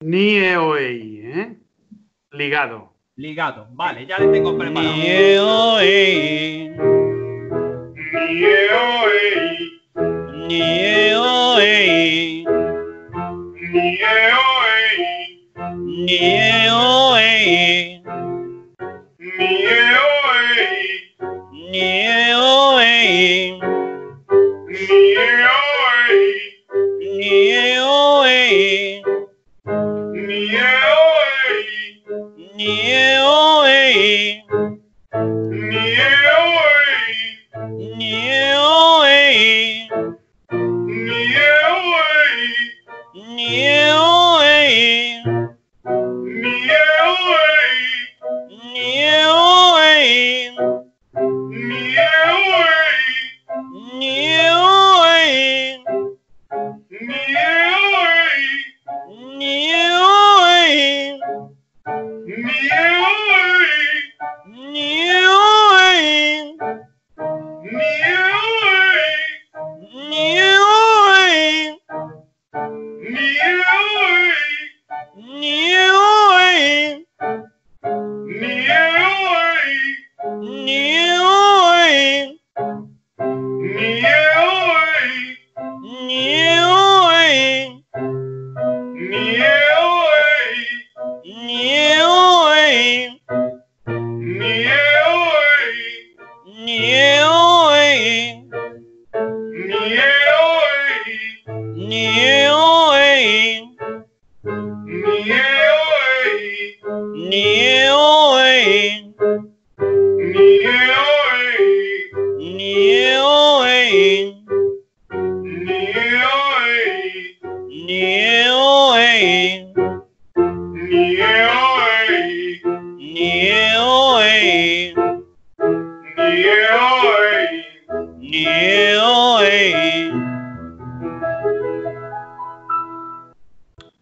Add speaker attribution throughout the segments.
Speaker 1: Nieoei, ¿eh? Ligado.
Speaker 2: Ligado. Vale, ya le tengo preparado.
Speaker 3: Nieoei.
Speaker 1: Nieoei.
Speaker 3: Nieoei.
Speaker 1: Nieoei.
Speaker 3: Nieoei.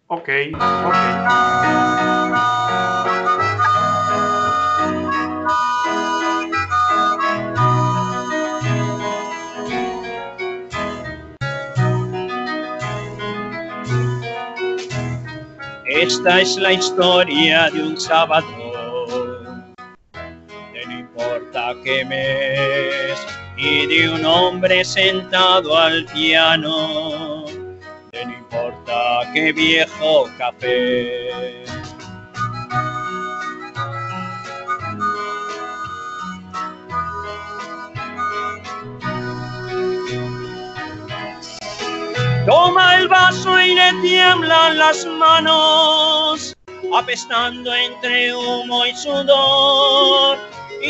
Speaker 1: Ok.
Speaker 3: Esta es la historia de un sábado, de no importa qué mes, de un hombre sentado al piano, de no importa qué viejo café. Toma el vaso y le tiemblan las manos, apestando entre humo y sudor,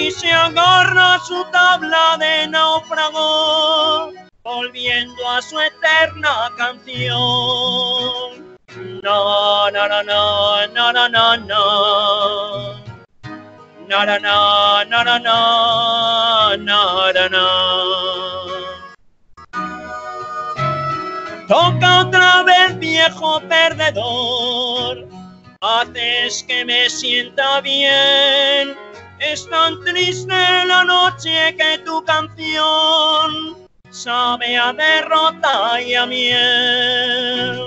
Speaker 3: y se agarra su tabla de náufrago, volviendo a su eterna canción. No, no, no, no, no, no, no, no. No, no, no, no, no, no, no, no, no. Toca otra vez, viejo perdedor. Haces que me sienta bien. Es tan triste la noche que tu canción sabe a derrota y a miel.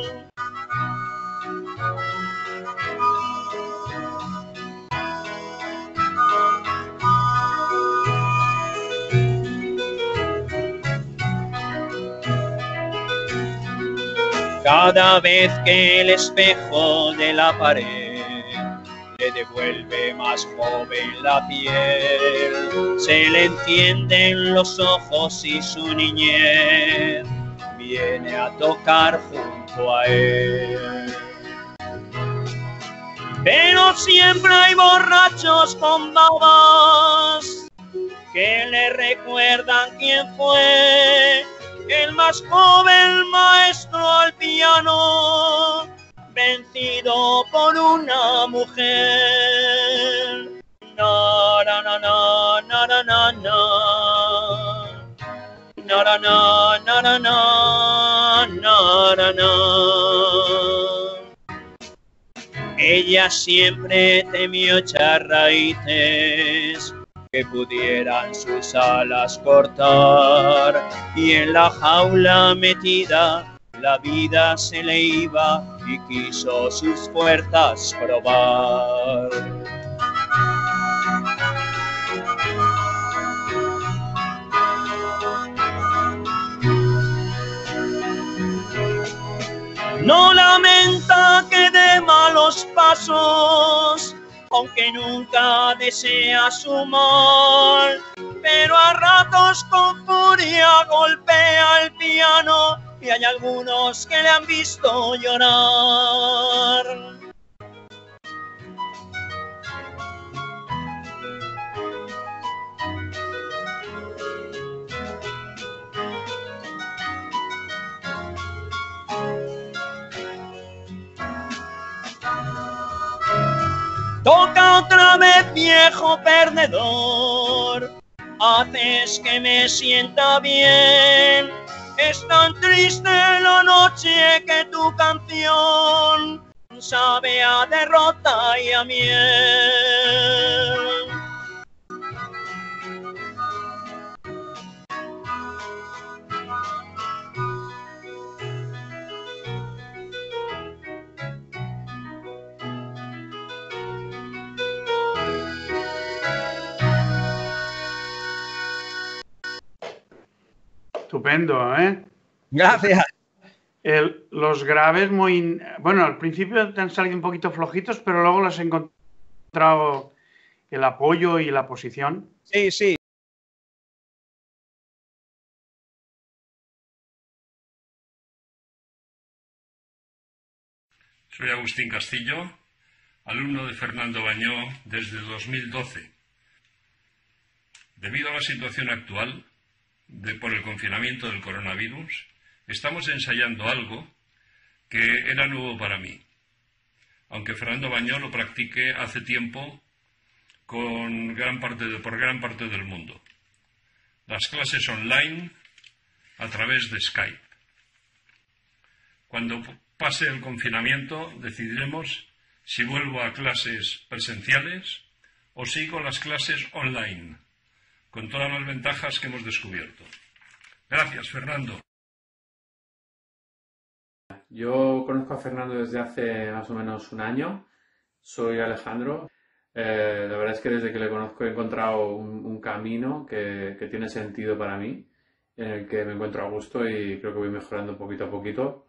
Speaker 3: Cada vez que el espejo de la pared le devuelve más joven la piel, se le encienden los ojos y su niñez viene a tocar junto a él. Pero siempre hay borrachos con babas que le recuerdan quién fue el más joven maestro al piano, vencido por una mujer. No, no, no, no, no. Ella siempre temió echar raíces que pudieran sus alas cortar y en la jaula metida la vida se le iba y quiso sus fuerzas probar. No lamenta que dé malos pasos, aunque nunca desea su mal, pero a ratos con furia golpea el piano y hay algunos que le han visto llorar. Toca otra vez, viejo perdedor. Haces que me sienta bien. Es tan triste la noche que tu canción sabe a derrota y a miel.
Speaker 4: Estupendo, ¿eh?
Speaker 3: Gracias.
Speaker 4: El- los graves muy... Bueno, al principio te han salido un poquito flojitos, pero luego los he encontrado el apoyo y la posición.
Speaker 3: Sí, sí.
Speaker 5: Soy Agustín Castillo, alumno de Fernando Bañó desde 2012. Debido a la situación actual, de, por el confinamiento del coronavirus, estamos ensayando algo que era nuevo para mí. Aunque Fernando Bañó lo practique hace tiempo con gran parte de- por gran parte del mundo. Las clases online a través de Skype. Cuando pase el confinamiento decidiremos si vuelvo a clases presenciales o sigo las clases online, con todas las ventajas que hemos descubierto. Gracias, Fernando.
Speaker 6: Yo conozco a Fernando desde hace más o menos un año. Soy Alejandro. Eh, la verdad es que desde que le conozco he encontrado un, camino que, que tiene sentido para mí, en el que me encuentro a gusto y creo que voy mejorando poquito a poquito.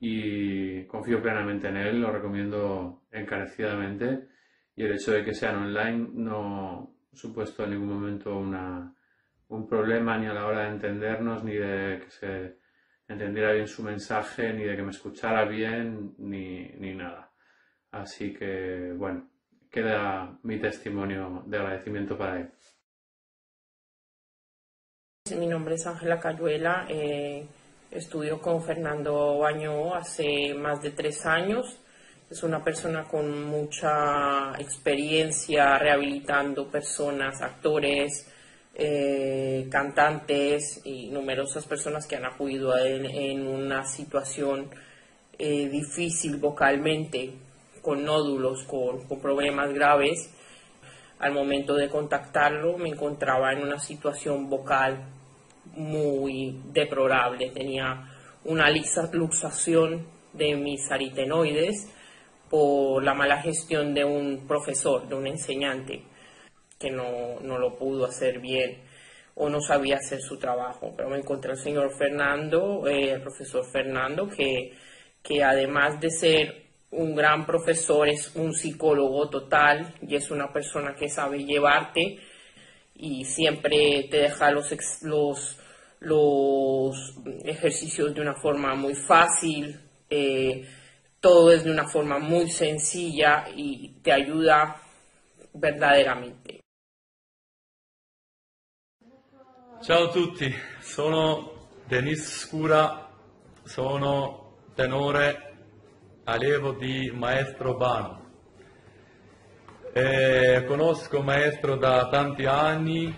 Speaker 6: Y confío plenamente en él, lo recomiendo encarecidamente. Y el hecho de que sean online no supuesto en ningún momento una, un problema ni a la hora de entendernos, ni de que se entendiera bien su mensaje, ni de que me escuchara bien, ni, ni nada. Así que, bueno, queda mi testimonio de agradecimiento para él.
Speaker 7: Mi nombre es Ángela Cayuela, eh, estudio con Fernando Bañó hace más de tres años. Es una persona con mucha experiencia rehabilitando personas, actores, eh, cantantes y numerosas personas que han acudido a él en una situación eh, difícil vocalmente, con nódulos, con, con problemas graves. Al momento de contactarlo me encontraba en una situación vocal muy deplorable. Tenía una luxación de mis aritenoides por la mala gestión de un profesor, de un enseñante, que no, no lo pudo hacer bien o no sabía hacer su trabajo. Pero me encontré al señor Fernando, eh, el profesor Fernando, que, que además de ser un gran profesor, es un psicólogo total y es una persona que sabe llevarte y siempre te deja los, los, los ejercicios de una forma muy fácil, eh, todo es de una forma muy sencilla y te ayuda verdaderamente.
Speaker 8: Ciao a tutti, sono Denis Scura, sono tenore allievo di Maestro Bano. Eh, conosco Maestro da tanti anni,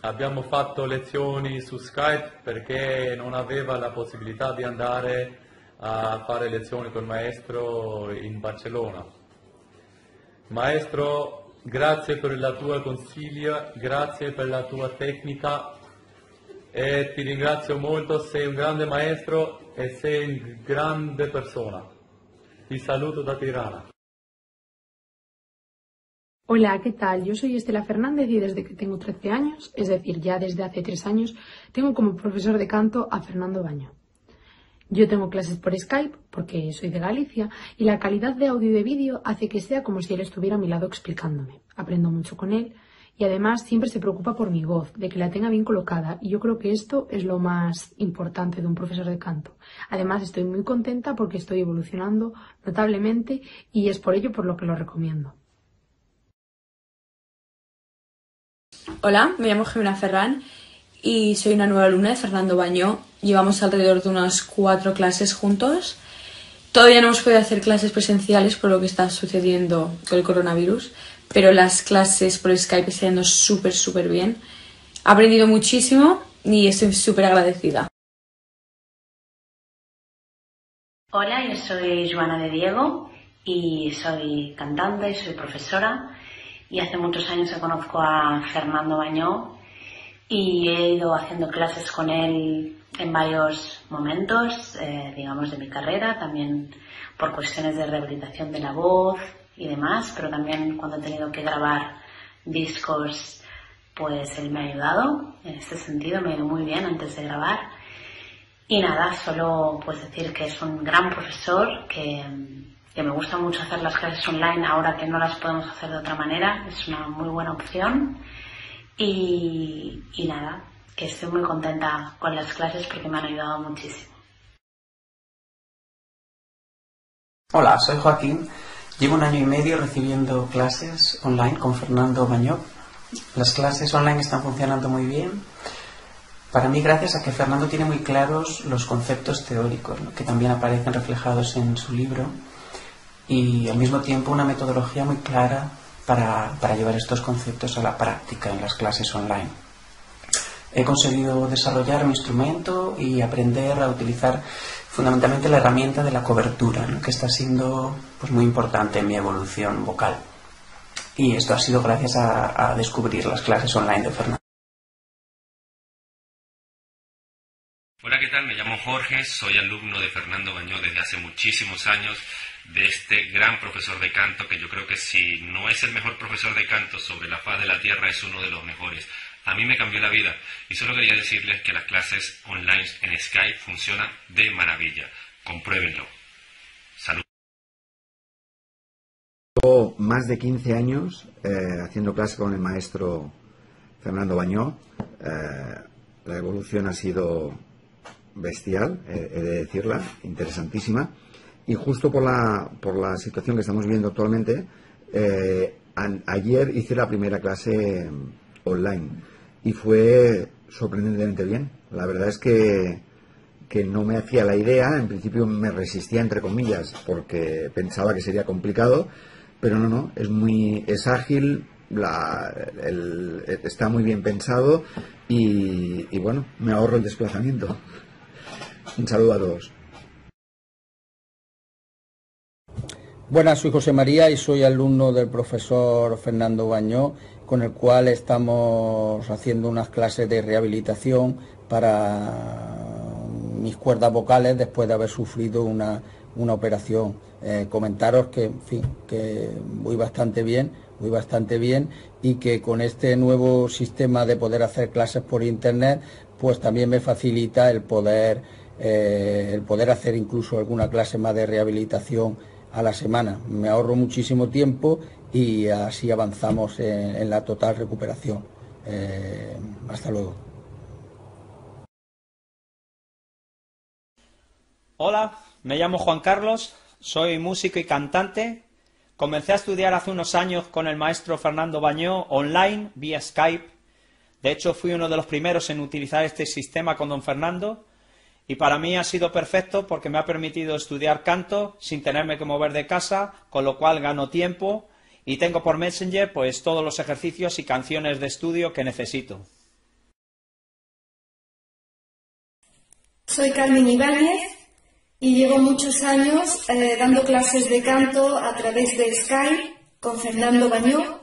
Speaker 8: abbiamo fatto lezioni su Skype perché non aveva la possibilità di andare a fare lezioni col Maestro in Barcellona. Maestro, grazie per la tua consiglio, grazie per la tua tecnica e ti ringrazio molto, sei un grande maestro e sei una grande persona. Ti saluto da Tirana.
Speaker 9: Hola, ¿qué tal? Yo soy Estela Fernández y desde que tengo 13 años, es decir, ya desde hace tres años, tengo como profesor de canto a Fernando Baño. Yo tengo clases por Skype porque soy de Galicia y la calidad de audio y de vídeo hace que sea como si él estuviera a mi lado explicándome. Aprendo mucho con él y además siempre se preocupa por mi voz, de que la tenga bien colocada y yo creo que esto es lo más importante de un profesor de canto. Además estoy muy contenta porque estoy evolucionando notablemente y es por ello por lo que lo recomiendo.
Speaker 10: Hola, me llamo Jimena Ferrán y soy una nueva alumna de Fernando Bañó. Llevamos alrededor de unas cuatro clases juntos. Todavía no hemos podido hacer clases presenciales por lo que está sucediendo con el coronavirus, pero las clases por Skype están yendo súper, súper bien. He aprendido muchísimo y estoy súper agradecida.
Speaker 11: Hola, yo soy Joana de Diego y soy cantante soy profesora y hace muchos años conozco a Fernando Bañó y he ido haciendo clases con él en varios momentos, eh, digamos, de mi carrera, también por cuestiones de rehabilitación de la voz y demás, pero también cuando he tenido que grabar discos, pues él me ha ayudado en este sentido, me ha ido muy bien antes de grabar. Y nada, solo pues decir que es un gran profesor, que, que me gusta mucho hacer las clases online ahora que no las podemos hacer de otra manera, es una muy buena opción. Y, nada, que estoy muy contenta con las clases porque me han ayudado muchísimo.
Speaker 12: Hola, soy Joaquín. Llevo un año y medio recibiendo clases online con Fernando Bañó. Las clases online están funcionando muy bien. Para mí, gracias a que Fernando tiene muy claros los conceptos teóricos, que también aparecen reflejados en su libro, y al mismo tiempo una metodología muy clara para, para llevar estos conceptos a la práctica en las clases online. He conseguido desarrollar mi instrumento y aprender a utilizar fundamentalmente la herramienta de la cobertura, ¿no? que está siendo pues, muy importante en mi evolución vocal. Y esto ha sido gracias a, a descubrir las clases online de Fernando.
Speaker 13: Hola, ¿qué tal? Me llamo Jorge, soy alumno de Fernando Bañó desde hace muchísimos años, de este gran profesor de canto, que yo creo que si no es el mejor profesor de canto sobre la faz de la tierra, es uno de los mejores. A mí me cambió la vida y solo quería decirles que las clases online en Skype funcionan de maravilla. Compruébenlo. Salud.
Speaker 14: Llevo más de 15 años eh, haciendo clase con el maestro Fernando Bañó. Eh, la evolución ha sido bestial, eh, he de decirla, interesantísima. Y justo por la, por la situación que estamos viviendo actualmente, eh, ayer hice la primera clase online y fue sorprendentemente bien. La verdad es que, que no me hacía la idea, en principio me resistía entre comillas porque pensaba que sería complicado, pero no, no, es muy, es ágil, la- el- está muy bien pensado y bueno, me ahorro el desplazamiento. Un saludo a todos.
Speaker 15: Buenas, soy José María y soy alumno del profesor Fernando Bañó, con el cual estamos haciendo unas clases de rehabilitación para mis cuerdas vocales después de haber sufrido una, una operación. Eh, comentaros que, fin, que voy bastante bien, voy bastante bien y que con este nuevo sistema de poder hacer clases por internet, pues también me facilita el poder, eh, el poder hacer incluso alguna clase más de rehabilitación a la semana. Me ahorro muchísimo tiempo y así avanzamos en, la total recuperación. Eh, hasta luego.
Speaker 3: Hola, me llamo Juan Carlos, soy músico y cantante. Comencé a estudiar hace unos años con el maestro Fernando Bañó online vía Skype. De hecho, fui uno de los primeros en utilizar este sistema con don Fernando y para mí ha sido perfecto porque me ha permitido estudiar canto sin tenerme que mover de casa, con lo cual gano tiempo y tengo por Messenger pues todos los ejercicios y canciones de estudio que necesito.
Speaker 16: Soy Carmen Ibáñez y llevo muchos años eh, dando clases de canto a través de Skype con Fernando Bañó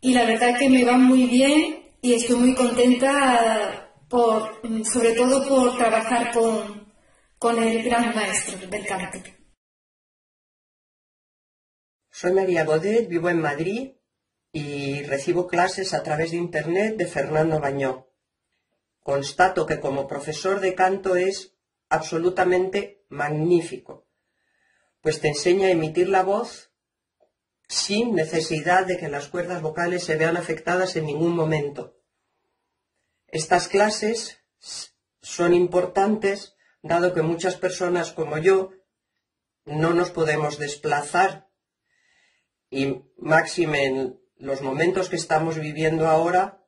Speaker 16: y la verdad que me va muy bien y estoy muy contenta por, sobre todo por trabajar con, con el gran maestro del canto.
Speaker 17: Soy María Godet, vivo en Madrid y recibo clases a través de Internet de Fernando Bañó. Constato que como profesor de canto es absolutamente magnífico, pues te enseña a emitir la voz sin necesidad de que las cuerdas vocales se vean afectadas en ningún momento. Estas clases son importantes dado que muchas personas como yo no nos podemos desplazar y máxime en los momentos que estamos viviendo ahora,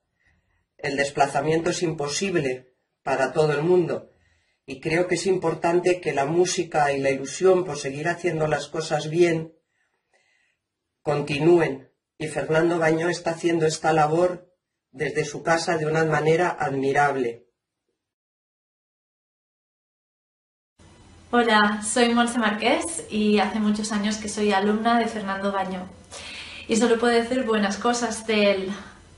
Speaker 17: el desplazamiento es imposible para todo el mundo. Y creo que es importante que la música y la ilusión por seguir haciendo las cosas bien continúen. Y Fernando Bañó está haciendo esta labor desde su casa de una manera admirable.
Speaker 18: Hola, soy Monse Marqués y hace muchos años que soy alumna de Fernando Baño. Y solo puedo decir buenas cosas de él.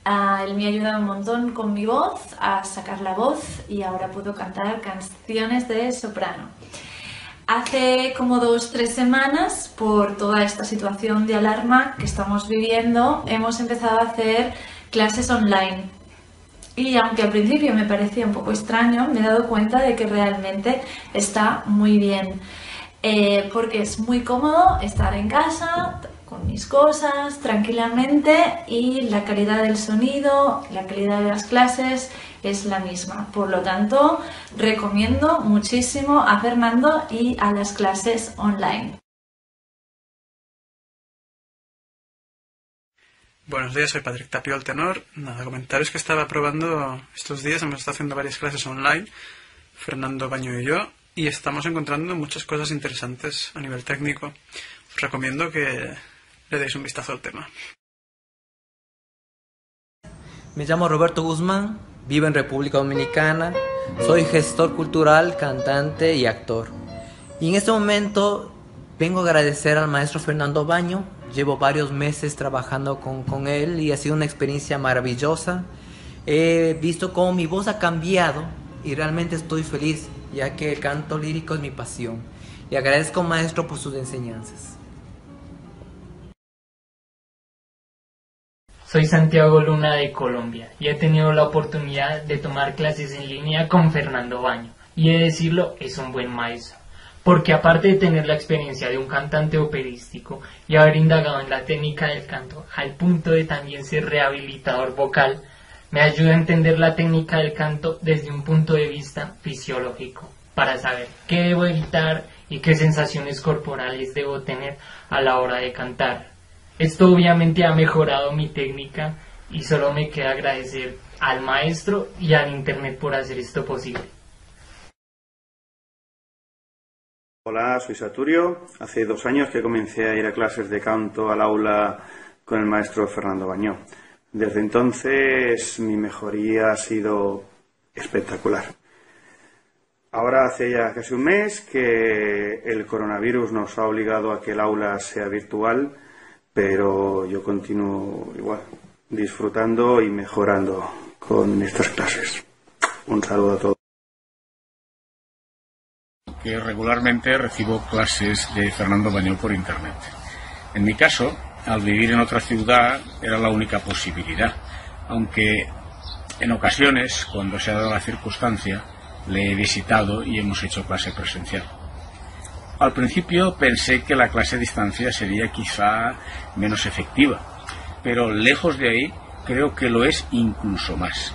Speaker 18: Ah, él me ha ayudado un montón con mi voz a sacar la voz y ahora puedo cantar canciones de soprano. Hace como dos, tres semanas, por toda esta situación de alarma que estamos viviendo, hemos empezado a hacer clases online. Y aunque al principio me parecía un poco extraño, me he dado cuenta de que realmente está muy bien. Eh, porque es muy cómodo estar en casa con mis cosas tranquilamente y la calidad del sonido, la calidad de las clases es la misma. Por lo tanto, recomiendo muchísimo a Fernando y a las clases online.
Speaker 19: Buenos días, soy Patrick Tapio, el tenor. Nada, comentaros que estaba probando estos días, hemos estado haciendo varias clases online, Fernando Baño y yo, y estamos encontrando muchas cosas interesantes a nivel técnico. Os recomiendo que le deis un vistazo al tema.
Speaker 20: Me llamo Roberto Guzmán, vivo en República Dominicana, soy gestor cultural, cantante y actor. Y en este momento vengo a agradecer al maestro Fernando Baño. Llevo varios meses trabajando con, con él y ha sido una experiencia maravillosa. He visto cómo mi voz ha cambiado y realmente estoy feliz, ya que el canto lírico es mi pasión. Le agradezco, maestro, por sus enseñanzas.
Speaker 21: Soy Santiago Luna de Colombia y he tenido la oportunidad de tomar clases en línea con Fernando Baño. Y he de decirlo, es un buen maestro. Porque aparte de tener la experiencia de un cantante operístico y haber indagado en la técnica del canto al punto de también ser rehabilitador vocal, me ayuda a entender la técnica del canto desde un punto de vista fisiológico, para saber qué debo evitar y qué sensaciones corporales debo tener a la hora de cantar. Esto obviamente ha mejorado mi técnica y solo me queda agradecer al maestro y al Internet por hacer esto posible.
Speaker 22: Hola, soy Saturio. Hace dos años que comencé a ir a clases de canto al aula con el maestro Fernando Bañó. Desde entonces mi mejoría ha sido espectacular. Ahora hace ya casi un mes que el coronavirus nos ha obligado a que el aula sea virtual pero yo continúo igual, disfrutando y mejorando con estas clases. Un saludo a todos.
Speaker 23: Que regularmente recibo clases de Fernando Bañol por internet. En mi caso, al vivir en otra ciudad era la única posibilidad, aunque en ocasiones, cuando se ha dado la circunstancia, le he visitado y hemos hecho clase presencial. Al principio pensé que la clase a distancia sería quizá menos efectiva, pero lejos de ahí creo que lo es incluso más.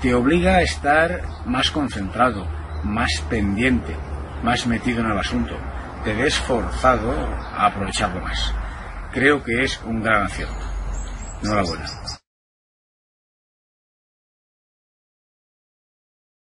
Speaker 23: Te obliga a estar más concentrado, más pendiente, más metido en el asunto. Te ves forzado a aprovecharlo más. Creo que es un gran acierto. Enhorabuena.